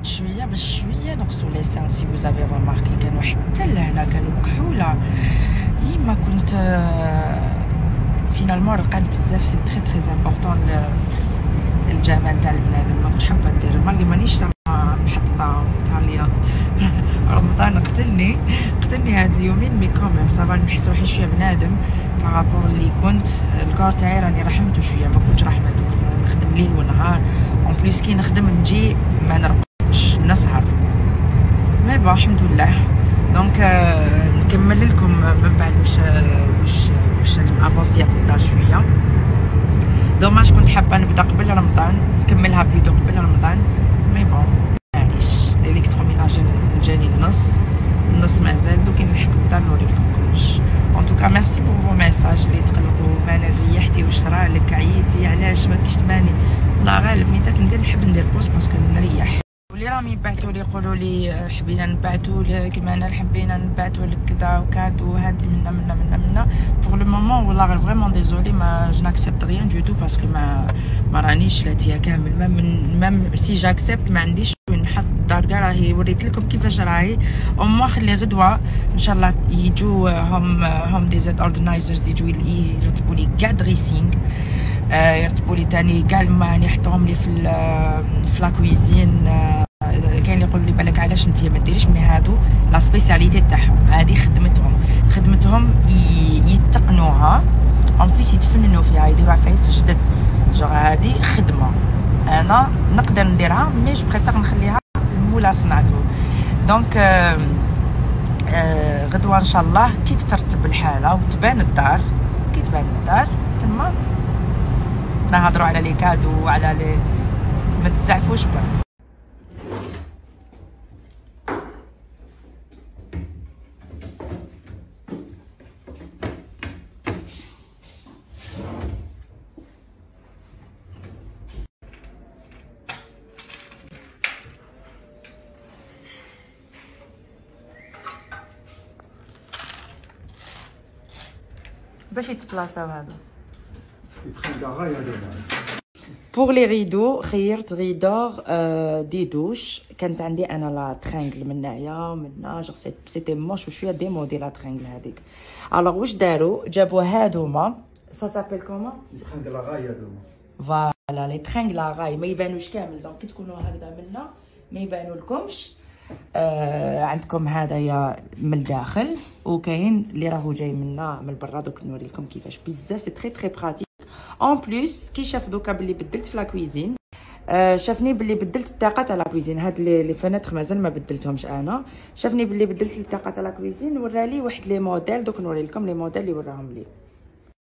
قعدت شوية باش شوية نقصوا les cernes si vous avez remarqué كانوا حتى لهنا كانوا كحوله اي ما كنت finalement رقاد بزاف c'est très très important الجمال تاع البنادم ما كنتش حابه ندير malgré مانيش زعما محطه تاع رمضان قتلني قتلني هاد اليومين mais quand même ça va نحس روحي شوية بنادم par rapport اللي كنت ال corps تاعي راني رحمته شوية ما كنتش رحمه نخدم ليل ونهار en plus كي نخدم نجي ما نرقدش نسهر. mais bon الحمد لله. donc euh, نكمل لكم من بعد واش واش واش راني avancée في الدار شوية. dommage كنت حابة نبدأ قبل رمضان نكملها ب les rideaux قبل رمضان. mais bon معليش ال électroménager جاني النص. النص مازال دوك نلحق الدار نوريلكم كلش. en tout cas merci pour vos messages اللي تقلقوا. منال ريحتي واش صرالك عييتي علاش ما كيش تباني الله غالب من داك ندير نحب ندير بوست باسكو نريح. واللي راهم يبعثوا لي يقولوا لي حبينا نبعثوا لك مانا حبينا نبعثوا لك كذا وكادو هادي منا منا منا منا بور لو مومون والله فريمون ديزولي ما جو ناكسبت ريان دو تو باسكو ما ما رانيش لاتيا كامل. ميم ميم سي جاكسبت ما عنديش نحط الدار كاع راهي وريت لكم كيفاش راهي. أو موا خلي غدوه إن شاء الله يجوا هم هم دي زيت اورغنايزرز يجوا يرتبوا لي كاع dressing آه يرتبوا لي تاني كاع الماعن يحطوهم لي في في la cuisine آه. كاين اللي يقول لي بالك علاش أنت ما ديريش من هادو la spécialité تاعهم؟ هذه خدمتهم. خدمتهم يتقنوها. en plus يتفننوا فيها. يديروا عفايس جدد جوغ هذه خدمة. أنا نقدر نديرها mais je préfère نخليها مولا صنعته donc آه آه غدوة إن شاء الله. كي تترتب الحالة وتبان الدار كي تبان الدار تما نهضروا على لي كادو وعلى لي ما تزعفوش برك. باش يتبلاصاو هادو. بوغ لي ريدو خيرت غيدور آه دي دوش كانت عندي أنا لا ترينغل من هنايا ومن هنا جوغ سيتي موش وشويه ديمودي لا ترينغل هذيك الوغ واش داروا؟ جابوا هادوما. سا سابيل كومون ترينغل غاي هادوما فوالا لي ترينغل غاي ما يبانوش كامل. دونك كي تكونوا هكذا منا ما يبانوا لكمش آه عندكم هذايا من الداخل. وكاين اللي راهو جاي منا من برا دوك نوريكم كيفاش. بزاف c'est très très pratique en plus كي شاف دوكا بلي بدلت في la cuisine آه شافني بلي بدلت الطاقة تاع la cuisine هاد les fenêtres مازال ما بدلتهمش أنا. شافني بلي بدلت الطاقة تاع la cuisine ورالي واحد les modèles دوك نوري لكم les modèles اللي وراهم لي.